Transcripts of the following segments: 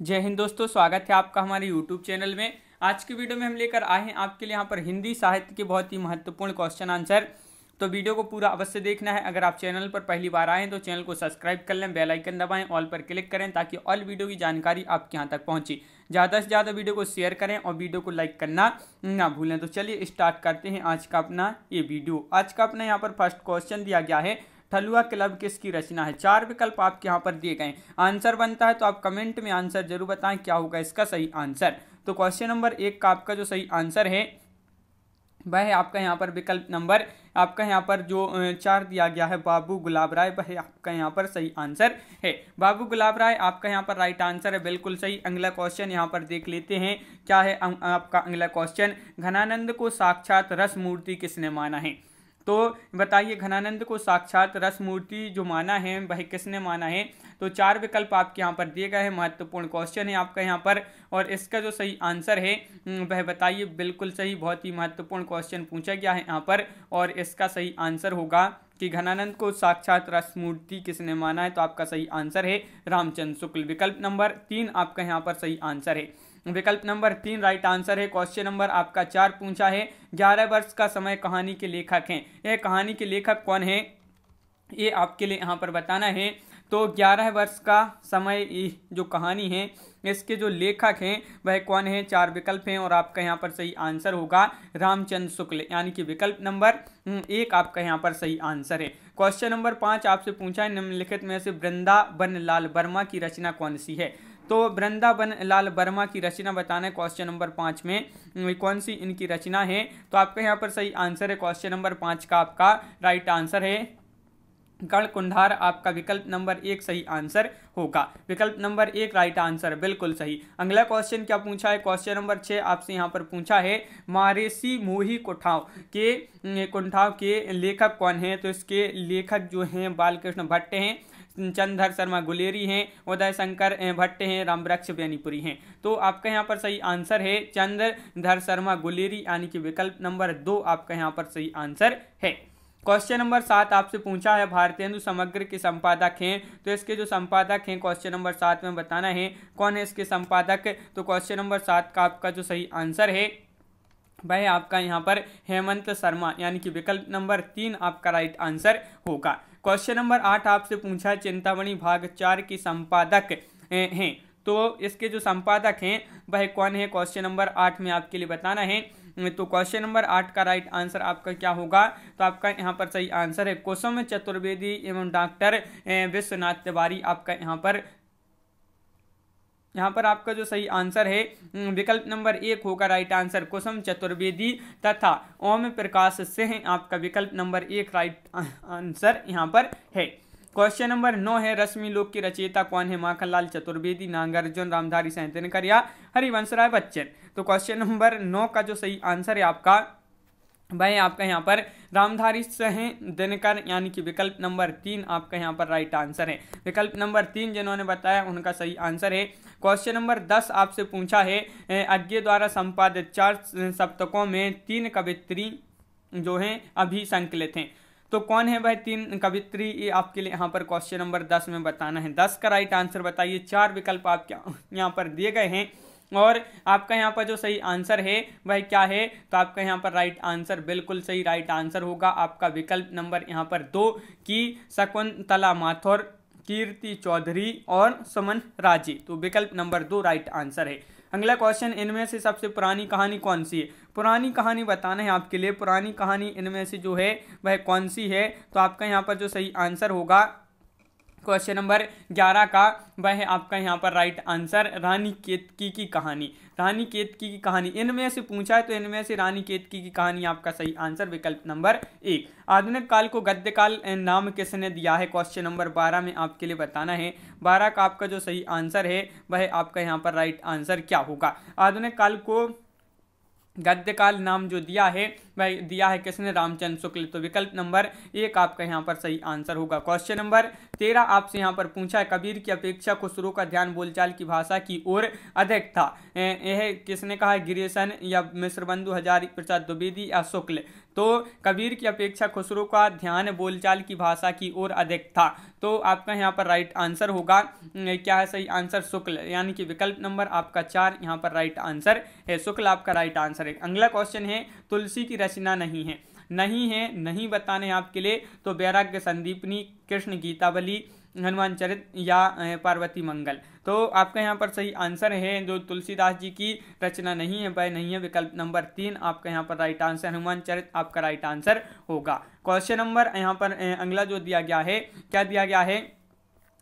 जय हिंद दोस्तों, स्वागत है आपका हमारे यूट्यूब चैनल में। आज की वीडियो में हम लेकर आए हैं आपके लिए यहाँ पर हिंदी साहित्य के बहुत ही महत्वपूर्ण क्वेश्चन आंसर तो वीडियो को पूरा अवश्य देखना है। अगर आप चैनल पर पहली बार आए तो चैनल को सब्सक्राइब कर लें बेल आइकन दबाएँ ऑल पर क्लिक करें, ताकि ऑल वीडियो की जानकारी आपके यहाँ तक पहुँचे। ज़्यादा से ज़्यादा वीडियो को शेयर करें और वीडियो को लाइक करना ना भूलें। तो चलिए स्टार्ट करते हैं आज का अपना ये वीडियो आज का अपना यहाँ पर फ़र्स्ट क्वेश्चन दिया गया है। ठलुआ क्लब किसकी रचना है? चार विकल्प आपके यहाँ पर दिए गए आंसर बनता है तो आप कमेंट में आंसर ज़रूर बताएँ, क्या होगा इसका सही आंसर। तो क्वेश्चन नंबर एक का आपका जो सही आंसर है, वह है आपका यहाँ पर विकल्प नंबर, आपका यहाँ पर जो चार दिया गया है, बाबू गुलाब राय, वह आपका यहाँ पर सही आंसर है। बाबू गुलाब राय, आपका यहाँ पर राइट आंसर है, बिल्कुल सही। अगला क्वेश्चन यहाँ पर देख लेते हैं, क्या है आपका अगला क्वेश्चन? घनानंद को साक्षात रस मूर्ति किसने माना है? तो बताइए, घनानंद को साक्षात रस मूर्ति जो माना है, वह किसने माना है? तो चार विकल्प आपके यहाँ पर दिए गए हैं, महत्वपूर्ण क्वेश्चन है आपका यहाँ पर, और इसका जो सही आंसर है वह बताइए, बिल्कुल सही, बहुत ही महत्वपूर्ण क्वेश्चन पूछा गया है यहाँ पर, और इसका सही आंसर होगा कि घनानंद को साक्षात रस मूर्ति किसने माना है? तो आपका सही आंसर है रामचंद्र शुक्ल। विकल्प नंबर तीन आपका यहाँ पर सही आंसर है। विकल्प नंबर तीन राइट आंसर है क्वेश्चन नंबर आपका चार पूछा है ग्यारह वर्ष का समय कहानी के लेखक हैं। यह कहानी के लेखक कौन है? ये आपके लिए यहाँ पर बताना है। तो ग्यारह वर्ष का समय जो कहानी है इसके जो लेखक हैं वह कौन है? चार विकल्प हैं और आपका यहाँ पर सही आंसर होगा रामचंद्र शुक्ल। यानी कि विकल्प नंबर हम्म, एक आपका यहाँ पर सही आंसर है। क्वेश्चन नंबर पाँच आपसे पूछा है निम्नलिखित में से वृंदावन लाल वर्मा की रचना कौन सी है? तो वृंदावन लाल वर्मा की रचना बताना है क्वेश्चन नंबर पाँच में। कौन सी इनकी रचना है? तो आपका यहाँ पर सही आंसर है क्वेश्चन नंबर पाँच का आपका राइट आंसर है। गढ़ कुंडार आपका विकल्प नंबर एक सही आंसर होगा। विकल्प नंबर एक राइट आंसर बिल्कुल सही। अगला क्वेश्चन क्या पूछा है? क्वेश्चन नंबर छः आपसे यहाँ पर पूछा है। मारेसी मोही कुठाव के, कुंठाव के लेखक कौन है? तो इसके लेखक जो हैं बालकृष्ण भट्ट हैं। चंद्रधर शर्मा गुलेरी हैं, उदय शंकर भट्ट हैं रामवृक्ष बेनीपुरी हैं। तो आपका यहाँ पर सही आंसर है चंद्रधर शर्मा गुलेरी, यानी कि विकल्प नंबर दो आपका यहाँ पर सही आंसर है। क्वेश्चन नंबर सात आपसे पूछा है भारतीय हिंदू समग्र के संपादक हैं तो इसके जो संपादक हैं, क्वेश्चन नंबर सात में बताना है, कौन है इसके संपादक? तो क्वेश्चन नंबर सात का आपका जो सही आंसर है, वह आपका यहाँ पर हेमंत शर्मा, यानी कि विकल्प नंबर तीन आपका राइट आंसर होगा। क्वेश्चन नंबर आठ आपसे पूछा चिंतामणि भाग चार की संपादक हैं। तो इसके जो संपादक हैं, वह कौन है? क्वेश्चन नंबर आठ में आपके लिए बताना है। तो क्वेश्चन नंबर आठ का राइट आंसर आपका क्या होगा? तो आपका यहाँ पर सही आंसर है। कुसुम चतुर्वेदी एवं डॉक्टर विश्वनाथ तिवारी आपका यहाँ पर यहाँ पर आपका जो सही आंसर है विकल्प नंबर एक होगा राइट आंसर कुसुम चतुर्वेदी तथा ओम प्रकाश सिंह आपका विकल्प नंबर एक राइट आंसर यहाँ पर है। क्वेश्चन नंबर नौ है, रश्मि लोक की रचयिता कौन है? माखनलाल चतुर्वेदी, नागार्जुन, रामधारी सैंतनकर या हरिवंश राय बच्चन। तो क्वेश्चन नंबर नौ का जो सही आंसर है आपका वह आपका यहाँ पर रामधारी सह दिनकर, यानी कि विकल्प नंबर तीन आपका यहाँ पर राइट आंसर है। विकल्प नंबर तीन जिन्होंने बताया, उनका सही आंसर है। क्वेश्चन नंबर दस आपसे पूछा है अज्ञे द्वारा संपादित चार सप्तकों में तीन कवित्री जो हैं, अभी संकलित हैं। तो कौन है वह तीन कवित्री, ये आपके लिए यहाँ पर क्वेश्चन नंबर दस में बताना है। दस का राइट आंसर बताइए, चार विकल्प आपके यहाँ पर दिए गए हैं। और आपका यहाँ पर जो सही आंसर है, वह क्या है? तो आपका यहाँ पर राइट आंसर बिल्कुल सही राइट आंसर होगा। आपका विकल्प नंबर यहाँ पर दो, की शकुंतला माथुर, कीर्ति चौधरी और सुमन राज़ी। तो विकल्प नंबर दो राइट आंसर है। अगला क्वेश्चन इनमें से सबसे पुरानी कहानी कौन सी है? पुरानी कहानी बताना है आपके लिए। पुरानी कहानी इनमें से जो है, वह कौन सी है? तो आपका यहाँ पर जो सही आंसर होगा क्वेश्चन नंबर ग्यारह का, वह है आपका यहाँ पर राइट आंसर रानी केतकी की कहानी। रानी केतकी की कहानी। इनमें से पूछा है तो इनमें से रानी केतकी की कहानी आपका सही आंसर विकल्प नंबर एक। आधुनिक काल को गद्य काल नाम किसने दिया है? क्वेश्चन नंबर बारह में आपके लिए बताना है। बारह का आपका जो सही आंसर है, वह आपका यहाँ पर राइट आंसर क्या होगा? आधुनिक काल को गद्यकाल नाम जो दिया है, वह दिया है किसने? रामचंद्र शुक्ल। तो विकल्प नंबर एक आपका यहाँ पर सही आंसर होगा। क्वेश्चन नंबर तेरह आपसे यहाँ पर पूछा है, कबीर की अपेक्षा खुसरो का ध्यान बोलचाल की भाषा की ओर अधिक था। यह किसने कहा है? गिरीशन या मिश्र बंधु हजारी प्रसाद द्विवेदी या शुक्ल। तो कबीर की अपेक्षा खुसरो का ध्यान बोलचाल की भाषा की ओर अधिक था। तो आपका यहाँ पर राइट आंसर होगा। क्या है सही आंसर शुक्ल, यानी कि विकल्प नंबर आपका चार, यहाँ पर राइट आंसर है। शुक्ल, आपका राइट आंसर है। अगला क्वेश्चन है, तुलसी की रचना नहीं है। नहीं है, नहीं बताने आपके लिए तो वैराग्य संदीपनी, कृष्ण गीतावली हनुमान चरित या पार्वती मंगल। तो आपका यहाँ पर सही आंसर है जो तुलसीदास जी की रचना नहीं है, वह नहीं है विकल्प नंबर तीन। आपका यहाँ पर राइट आंसर हनुमान चरित, आपका राइट आंसर होगा। क्वेश्चन नंबर यहाँ पर अगला जो दिया गया है, क्या दिया गया है?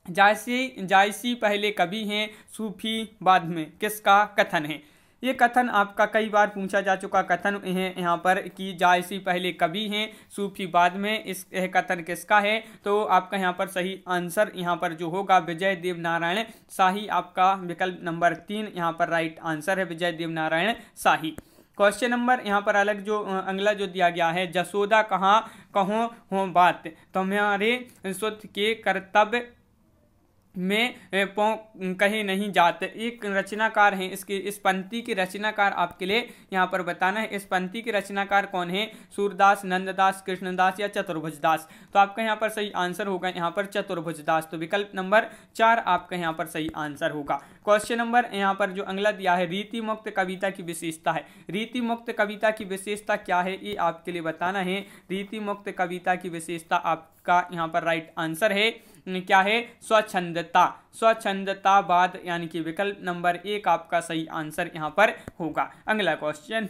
जायसी जायसी पहले कभी हैं, सूफी बाद में। किसका कथन है? ये कथन आपका कई बार पूछा जा चुका कथन है, यहाँ पर कि जायसी पहले कवि हैं, सूफी बाद में इस कथन किसका है? तो आपका यहाँ पर सही आंसर यहाँ पर जो होगा विजय देव नारायण शाही आपका विकल्प नंबर तीन, यहाँ पर राइट आंसर है विजय देव नारायण शाही। क्वेश्चन नंबर यहाँ पर अलग जो अगला जो दिया गया है, जसोदा कहाँ कहो हो बात? तुम्हारे सुध के कर्तव्य में कहे नहीं जाते। एक रचनाकार हैं, इसके, इस पंक्ति के रचनाकार आपके लिए यहाँ पर बताना है। इस पंक्ति के रचनाकार कौन है? सूरदास, नंददास, कृष्णदास या चतुर्भुज दास तो आपका यहाँ पर सही आंसर होगा यहाँ पर चतुर्भुज दास तो विकल्प नंबर चार आपका यहाँ पर सही आंसर होगा। क्वेश्चन नंबर यहाँ पर जो अगला दिया है रीति मुक्त कविता की विशेषता है। रीति मुक्त कविता की विशेषता क्या है, ये आपके लिए बताना है। रीति मुक्त कविता की विशेषता आपका यहाँ पर राइट आंसर है। क्या है? स्वच्छंदता। स्वच्छंदता बाद यानी कि विकल्प नंबर एक आपका सही आंसर यहाँ पर होगा। अगला क्वेश्चन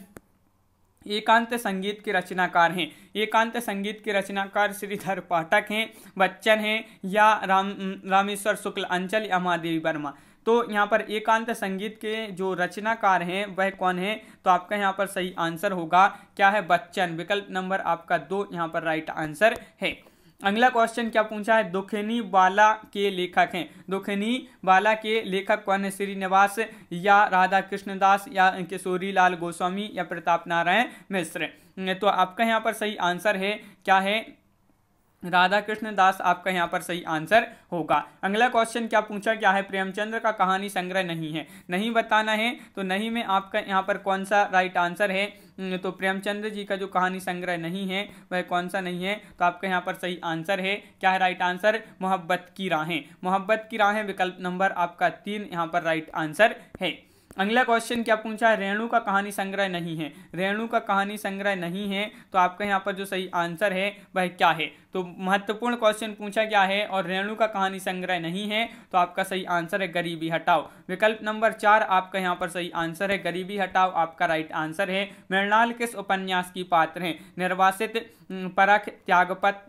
एकांत संगीत के रचनाकार हैं। एकांत संगीत के रचनाकार श्रीधर पाठक हैं, बच्चन हैं, या राम, रामेश्वर शुक्ल अंचल या महादेवी वर्मा। तो यहाँ पर एकांत संगीत के जो रचनाकार हैं, वह कौन है? तो आपका यहाँ पर सही आंसर होगा। क्या है? बच्चन। विकल्प नंबर आपका दो, यहाँ पर राइट आंसर है। अगला क्वेश्चन क्या पूछा है? दुखनी बाला के लेखक हैं। दुखनी बाला के लेखक कौन है? श्रीनिवास या राधा कृष्णदास या किशोरी लाल गोस्वामी या प्रताप नारायण मिश्र। तो आपका यहाँ पर सही आंसर है। क्या है? राधा कृष्ण दास आपका यहाँ पर सही आंसर होगा। अगला क्वेश्चन क्या पूछा गया है? प्रेमचंद्र का कहानी संग्रह नहीं है। नहीं बताना है तो नहीं में आपका यहाँ पर कौन सा राइट आंसर है? हम्म, तो प्रेमचंद्र जी का जो कहानी संग्रह नहीं है वह कौन सा नहीं है? तो आपका यहाँ पर सही आंसर है। क्या है राइट आंसर मोहब्बत की राहें। मोहब्बत की राहें विकल्प नंबर आपका तीन यहाँ पर राइट आंसर है। अगला क्वेश्चन क्या पूछा है? रेणु का कहानी संग्रह नहीं है। रेणु का कहानी संग्रह नहीं है तो आपका यहाँ पर जो सही आंसर है, वह क्या है? तो महत्वपूर्ण क्वेश्चन पूछा गया है और रेणु का कहानी संग्रह नहीं है तो आपका सही आंसर है गरीबी हटाओ। विकल्प नंबर चार, आपका यहाँ पर सही आंसर है गरीबी हटाओ, आपका राइट आंसर है। मृणाल किस उपन्यास की पात्र है? निर्वासित परख, त्यागपत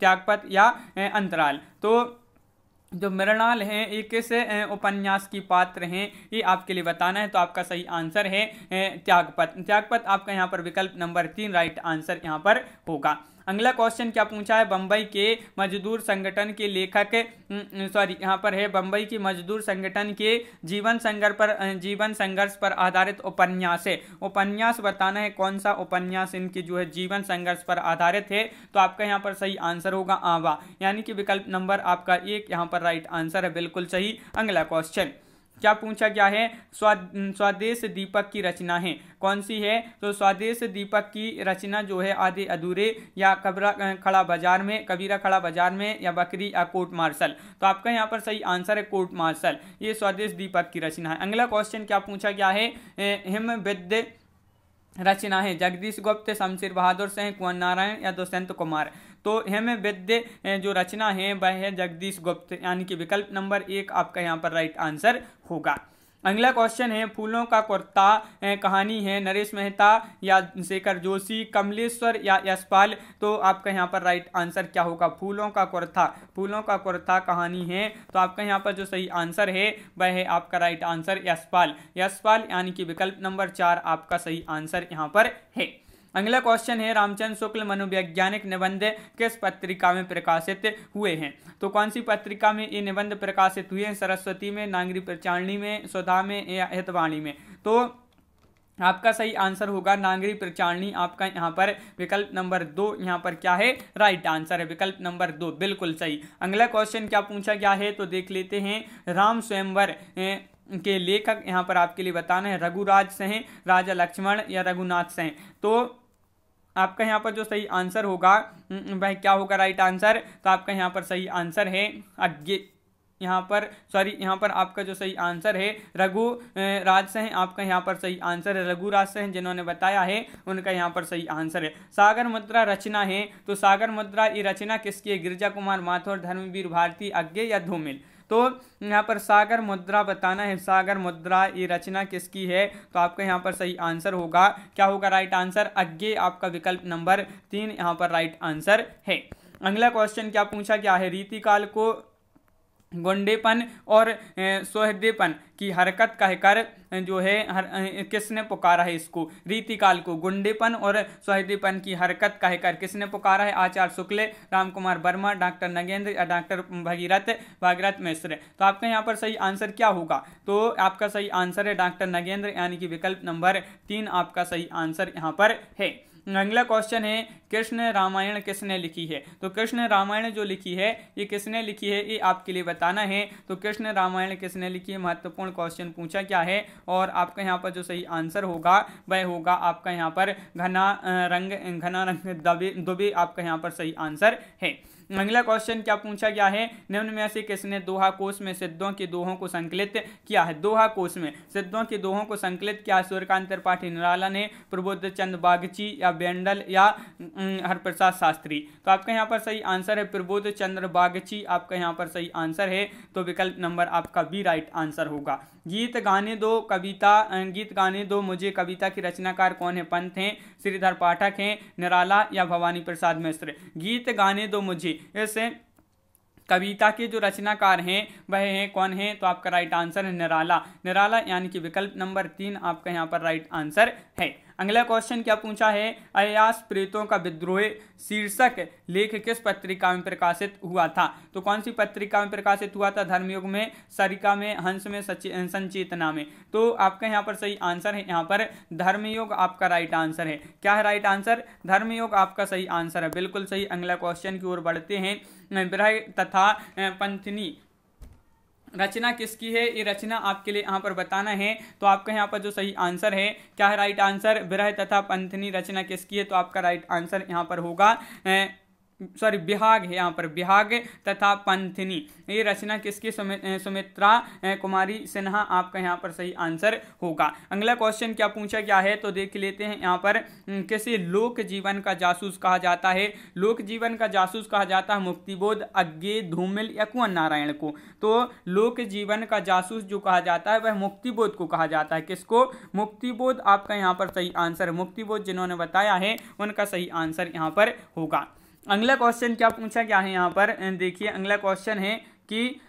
त्यागपत या अंतराल? तो जो मृणाल हैं, ये किस उपन्यास की पात्र हैं, ये आपके लिए बताना है तो आपका सही आंसर है त्यागपत। त्यागपत आपका यहाँ पर विकल्प नंबर तीन, राइट आंसर यहाँ पर होगा। अगला क्वेश्चन क्या पूछा है? बम्बई के मजदूर संगठन के लेखक सॉरी यहाँ पर है बम्बई के मजदूर संगठन के जीवन संघर्ष पर जीवन संघर्ष पर आधारित उपन्यास है। उपन्यास बताना है कौन सा उपन्यास? इनकी जो है जीवन संघर्ष पर आधारित है। तो आपका यहाँ पर सही आंसर होगा आवा। यानी कि विकल्प नंबर आपका एक, यहाँ पर राइट आंसर है। बिल्कुल सही। अगला क्वेश्चन क्या पूछा गया है? स्वदेश दीपक की रचना है। कौन सी है? तो स्वदेश दीपक की रचना जो है आधे अधूरे या कबरा खड़ा बाज़ार में, कबीरा खड़ा बाज़ार में या बकरी या कोर्ट मार्शल। तो आपका यहाँ पर सही आंसर है कोर्ट मार्शल। ये स्वदेश दीपक की रचना है। अगला क्वेश्चन क्या पूछा गया है? हिम विद्य रचना है। जगदीश गुप्त, शमशीर बहादुर सिंह, कुंवर नारायण या दुष्यंत कुमार। तो हेम विद्य जो रचना है, वह है जगदीश गुप्त। यानी कि विकल्प नंबर एक आपका यहाँ पर राइट आंसर होगा। अगला क्वेश्चन है, फूलों का कुर्ता कहानी है, नरेश मेहता या शेखर जोशी, कमलेश्वर या यशपाल। तो आपका यहाँ पर राइट आंसर क्या होगा? फूलों का कुर्ता। फूलों का कुर्ता कहानी है तो आपका यहाँ पर जो सही आंसर है, वह है आपका राइट आंसर यशपाल। यशपाल यानी कि विकल्प नंबर चार आपका सही आंसर यहाँ पर है। अगला क्वेश्चन है, रामचंद्र शुक्ल मनोवैज्ञानिक निबंध किस पत्रिका में प्रकाशित हुए हैं? तो कौन सी पत्रिका में ये निबंध प्रकाशित हुए हैं? सरस्वती में, नागरी प्रचारणी में, सुधा में या हितवाणी में? तो आपका सही आंसर होगा, नागरी प्रचारणी आपका यहाँ पर विकल्प नंबर दो यहाँ पर क्या है? राइट आंसर है, विकल्प नंबर दो, बिल्कुल सही। अगला क्वेश्चन क्या पूछा गया है? तो देख लेते हैं, राम स्वयंवर के लेखक यहाँ पर आपके लिए बताना है, रघुराज सह, राजा लक्ष्मण या रघुनाथ सह? तो आपका यहाँ पर जो सही आंसर होगा वह क्या होगा राइट आंसर तो आपका यहाँ पर सही आंसर है अज्ञे, यहाँ पर सॉरी यहाँ पर आपका जो सही आंसर है रघु राज से आपका यहाँ पर सही आंसर है रघु राज से जिन्होंने बताया है, उनका यहाँ पर सही आंसर है। सागर मुद्रा रचना है तो सागर मुद्रा, ये रचना किसकी है? गिरजा कुमार माथुर, धर्मवीर भारती, अज्ञे या धूमिल? तो यहाँ पर सागर मुद्रा बताना है, सागर मुद्रा ये रचना किसकी है? तो आपका यहाँ पर सही आंसर होगा। क्या होगा राइट आंसर अज्ञे आपका विकल्प नंबर तीन यहाँ पर राइट आंसर है। अगला क्वेश्चन क्या पूछा क्या है? रीतिकाल को गुंडेपन और सोहदेपन की हरकत कहकर जो है, हर किसने पुकारा है इसको? रीतिकाल को गुंडेपन और सोहदेपन की हरकत कहकर किसने पुकारा है? आचार्य शुक्ल राम कुमार वर्मा, डॉक्टर नगेंद्र या डॉक्टर भगीरथ भागीरथ मिश्र। तो आपका यहाँ पर सही आंसर क्या होगा? तो आपका सही आंसर है डॉक्टर नगेंद्र, यानी कि विकल्प नंबर तीन आपका सही आंसर यहाँ पर है। अगला क्वेश्चन है, कृष्ण रामायण किसने लिखी है? तो कृष्ण रामायण जो लिखी है, ये किसने लिखी है? ये आपके लिए बताना है। तो कृष्ण रामायण किसने लिखी है? महत्वपूर्ण क्वेश्चन पूछा क्या है? और आपका यहाँ पर जो सही आंसर होगा, वह होगा आपका यहाँ पर घना रंग घना रंग दबे, दुबे आपका यहाँ पर सही आंसर है। अगला क्वेश्चन क्या पूछा गया है? निम्न में से किसने दोहा कोष में सिद्धों के दोहों को संकलित किया है? दोहा कोष में सिद्धों के दोहों को संकलित किया सूर्यकांत त्रिपाठी निराला ने प्रबुद्ध चंद बागची या बेंडल या हरप्रसाद शास्त्री। तो आपका यहाँ पर सही आंसर है। प्रबुद्ध चंद्र बागची, आपका यहाँ पर सही आंसर है। तो विकल्प नंबर आपका बी राइट आंसर होगा। गीत गाने दो कविता गीत गाने दो मुझे कविता की रचनाकार कौन है? पंत हैं, श्रीधर पाठक हैं, निराला या भवानी प्रसाद मिश्र। गीत गाने दो मुझे ऐसे कविता के जो रचनाकार हैं, वह हैं, कौन हैं? तो आपका राइट आंसर है निराला। निराला यानी कि विकल्प नंबर तीन आपका यहाँ पर राइट आंसर है। अगला क्वेश्चन क्या पूछा है? अयास प्रेतों का विद्रोह शीर्षक लेख किस पत्रिका में प्रकाशित हुआ था? तो कौन सी पत्रिका में प्रकाशित हुआ था? धर्मयुग में, सरिका में, हंस में संचेतना में। तो आपका यहाँ पर सही आंसर है। यहाँ पर धर्मयोग आपका राइट आंसर है। क्या है राइट आंसर धर्मयोग आपका सही आंसर है। बिल्कुल सही। अगला क्वेश्चन की ओर बढ़ते हैं। विरह तथा पंथनी। रचना किसकी है? ये रचना आपके लिए यहाँ पर बताना है। तो आपका यहाँ पर जो सही आंसर है, क्या है राइट आंसर विरह तथा पंथनी रचना किसकी है? तो आपका राइट आंसर यहाँ पर होगा। सॉरी, बिहाग है यहाँ पर, बिहाग तथा पंथनी। ये रचना किसकी सुमित्रा कुमारी सिन्हा आपका यहाँ पर सही आंसर होगा। अगला क्वेश्चन क्या पूछा गया है? तो देख लेते हैं यहाँ पर किसे? लोक जीवन का जासूस कहा जाता है। लोक जीवन का जासूस कहा जाता है मुक्तिबोध, अज्ञे, धूमिल या कुंवर नारायण को। तो लोक जीवन का जासूस जो कहा जाता है, वह मुक्तिबोध को कहा जाता है। किसको? मुक्तिबोध आपका यहाँ पर सही आंसर, मुक्तिबोध जिन्होंने बताया है, उनका सही आंसर यहाँ पर होगा। अगला क्वेश्चन क्या पूछा गया है यहाँ पर? देखिए, अगला क्वेश्चन है कि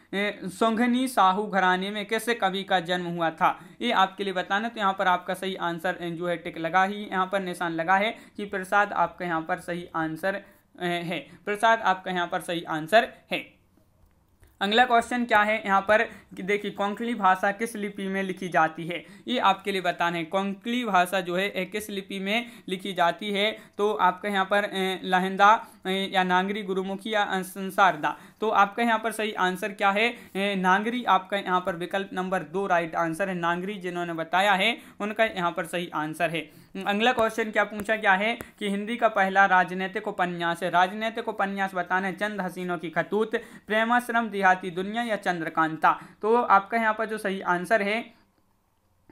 सोघनी साहू घराने में कैसे कवि का जन्म हुआ था? ये आपके लिए बताना तो यहाँ पर आपका सही आंसर जो है, टिक लगा ही, यहाँ पर निशान लगा है कि प्रसाद आपका यहाँ पर सही आंसर है। प्रसाद आपका यहाँ पर सही आंसर है। अगला क्वेश्चन क्या है? यहाँ पर देखिए, कोंकणी भाषा किस लिपि में लिखी जाती है? ये आपके लिए बताना है। कोंकणी भाषा जो है किस लिपि में लिखी जाती है? तो आपका यहाँ पर लहिंदा या नांगरी गुरुमुखी, या संसारदा। तो आपका यहाँ पर सही आंसर क्या है? नांगरी आपका यहाँ पर विकल्प नंबर दो राइट आंसर है। नांगरी जिन्होंने बताया है, उनका यहाँ पर सही आंसर है। अगला क्वेश्चन क्या पूछा क्या है कि हिंदी का पहला राजनीतिक उपन्यास है राजनीतिक उपन्यास बताने चंद हसीनों की खतूत, प्रेमाश्रम, देहाती दुनिया या चंद्रकांता? तो आपका यहाँ पर जो सही आंसर है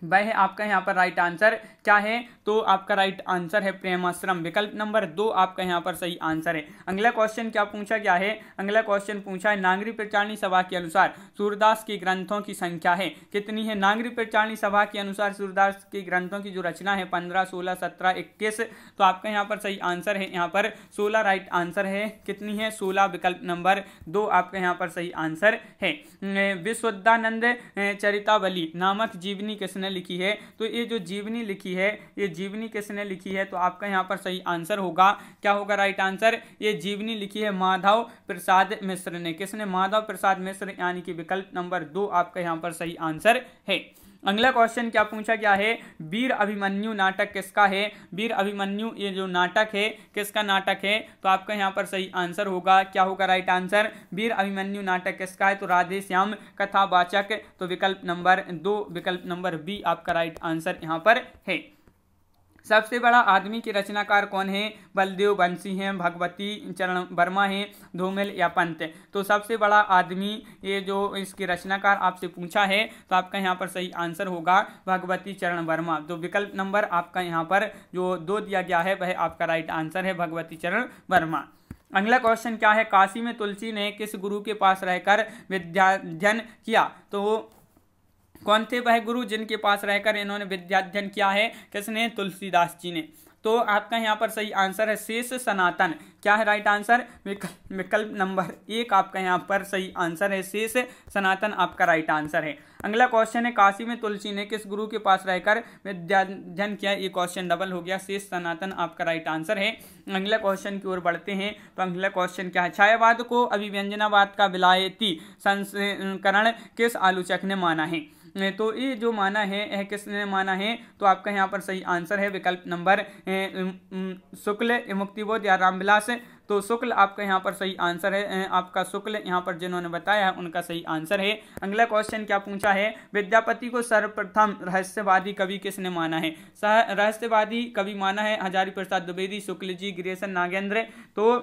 वह आपका यहाँ पर राइट आंसर क्या है? तो आपका राइट आंसर है प्रेमाश्रम। विकल्प नंबर दो आपका यहाँ पर सही आंसर है। अगला क्वेश्चन क्या पूछा गया है? अगला क्वेश्चन पूछा है नागरी प्रचारणी सभा के अनुसार सूरदास की ग्रंथों की संख्या है। कितनी है? नागरी प्रचारणी सभा के अनुसार सूरदास की ग्रंथों की जो रचना है पंद्रह, सोलह, सत्रह, इक्कीस तो आपका यहाँ पर सही आंसर है। यहाँ पर सोलह राइट आंसर है। कितनी है? सोलह विकल्प नंबर दो आपका यहाँ पर सही आंसर है। विश्वदानंद चरितावली नामक जीवनी किसने लिखी है तो ये जो जीवनी लिखी है, ये जीवनी किसने लिखी है? तो आपका यहाँ पर सही आंसर होगा। क्या होगा राइट आंसर ये जीवनी लिखी है माधव प्रसाद मिश्र ने। किसने? माधव प्रसाद मिश्र, यानी कि विकल्प नंबर दो आपका यहाँ पर सही आंसर है। अगला क्वेश्चन क्या पूछा गया है? वीर अभिमन्यु नाटक किसका है? वीर अभिमन्यु, ये जो नाटक है, किसका नाटक है? तो आपका यहाँ पर सही आंसर होगा। क्या होगा राइट आंसर वीर अभिमन्यु नाटक किसका है? तो राधेश्याम कथावाचक। तो विकल्प नंबर दो, विकल्प नंबर बी आपका राइट आंसर यहाँ पर है। सबसे बड़ा आदमी के रचनाकार कौन है? बलदेव बंसी हैं, भगवती चरण वर्मा हैं, धूमिल या पंत। तो सबसे बड़ा आदमी ये जो इसके रचनाकार आपसे पूछा है तो आपका यहाँ पर सही आंसर होगा भगवती चरण वर्मा। तो विकल्प नंबर आपका यहाँ पर जो दो दिया गया है, वह आपका राइट आंसर है भगवती चरण वर्मा। अगला क्वेश्चन क्या है? काशी में तुलसी ने किस गुरु के पास रहकर विद्याध्यन किया? तो कौन थे वह गुरु जिनके पास रहकर इन्होंने विद्याध्यन किया है? किसने? तुलसीदास जी ने। तो आपका यहाँ पर सही आंसर है शेष सनातन। क्या है राइट आंसर विकल्प नंबर एक आपका यहाँ पर सही आंसर है। शेष सनातन आपका राइट आंसर है। अगला क्वेश्चन है, काशी में तुलसी ने किस गुरु के पास रहकर विद्याध्यन किया? ये क्वेश्चन डबल हो गया। शेष सनातन आपका राइट आंसर है। अगला क्वेश्चन की ओर बढ़ते हैं। तो अगला क्वेश्चन क्या है? छायावाद को अभिव्यंजनावाद का विलायती संस्करण किस आलोचक ने माना है? तो ये जो माना है, यह किसने माना है? तो आपका यहाँ पर सही आंसर है विकल्प नंबर शुक्ल मुक्तिबोध या रामविलास। तो शुक्ल आपका यहाँ पर सही आंसर है आपका शुक्ल यहाँ पर जिन्होंने बताया है, उनका सही आंसर है। अगला क्वेश्चन क्या पूछा है? विद्यापति को सर्वप्रथम रहस्यवादी कवि किसने माना है? रहस्यवादी कवि माना है हजारी प्रसाद द्विवेदी, शुक्ल जी, गिरेशन नागेंद्र। तो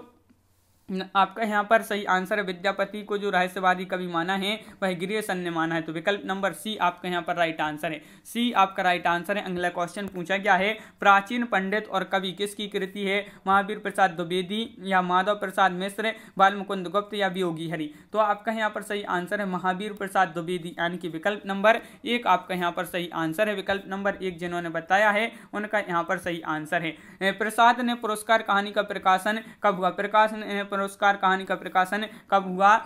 आपका यहाँ पर सही आंसर है, विद्यापति को जो रहस्यवादी कवि माना है, वह गिरियसन ने माना है। तो विकल्प नंबर सी आपका यहाँ पर राइट आंसर है। सी आपका राइट आंसर है। अगला क्वेश्चन पूछा गया है, प्राचीन पंडित और कवि किसकी कृति है? महावीर प्रसाद द्विवेदी या माधव प्रसाद मिश्र बाल मुकुंद गुप्त या वियोगी हरि? तो आपका यहाँ पर सही आंसर है, महावीर प्रसाद द्विवेदी, यानी कि विकल्प नंबर एक आपका यहाँ पर सही आंसर है। विकल्प नंबर एक जिन्होंने बताया है, उनका यहाँ पर सही आंसर है। प्रसाद ने पुरस्कार कहानी का प्रकाशन कब हुआ? प्रकाशन पुरस्कार, कहानी का प्रकाशन कब हुआ?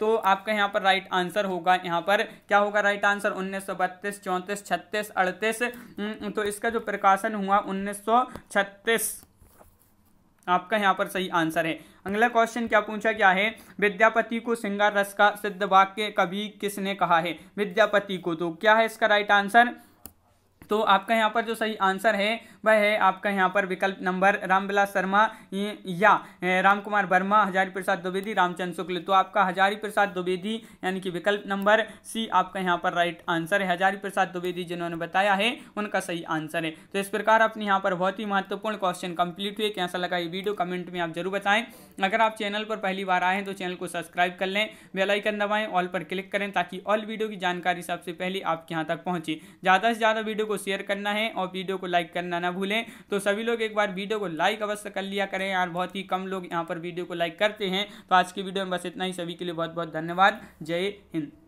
तो आपका यहाँ पर राइट आंसर होगा यहाँ पर। क्या होगा राइट आंसर उन्नीस सौ बत्तीस, चौंतीस, छत्तीस, अड़तीस। तो इसका जो प्रकाशन हुआ उन्नीस सौ छत्तीस। आपका यहाँ पर सही आंसर है। अगला क्वेश्चन क्या पूछा गया है? विद्यापति को सिंगार रस का सिद्ध वाक्य कभी किसने कहा है? विद्यापति को। तो क्या है इसका राइट आंसर तो आपका यहाँ पर जो सही आंसर है, वह है आपका यहाँ पर विकल्प नंबर रामविलास शर्मा, या राम कुमार वर्मा हजारी प्रसाद द्विवेदी, रामचंद्र शुक्ल। तो आपका हजारी प्रसाद द्विवेदी, यानी कि विकल्प नंबर सी, आपका यहाँ पर राइट आंसर है। हजारी प्रसाद द्विवेदी जिन्होंने बताया है, उनका सही आंसर है। तो इस प्रकार अपने यहाँ पर बहुत ही महत्वपूर्ण क्वेश्चन कंप्लीट हुए। कैसा लगा ये वीडियो कमेंट में आप ज़रूर बताएँ। अगर आप चैनल पर पहली बार आए हैं तो चैनल को सब्सक्राइब कर लें। बेलाइकन दबाएँ ऑल पर क्लिक करें, ताकि ऑल वीडियो की जानकारी सबसे पहले आपके यहाँ तक पहुँचे। ज़्यादा से ज़्यादा वीडियो को शेयर करना है और वीडियो को लाइक करना ना भूलें। तो सभी लोग एक बार वीडियो को लाइक अवश्य कर लिया करें यार बहुत ही कम लोग यहाँ पर वीडियो को लाइक करते हैं। तो आज की वीडियो में बस इतना ही। सभी के लिए बहुत बहुत धन्यवाद। जय हिंद।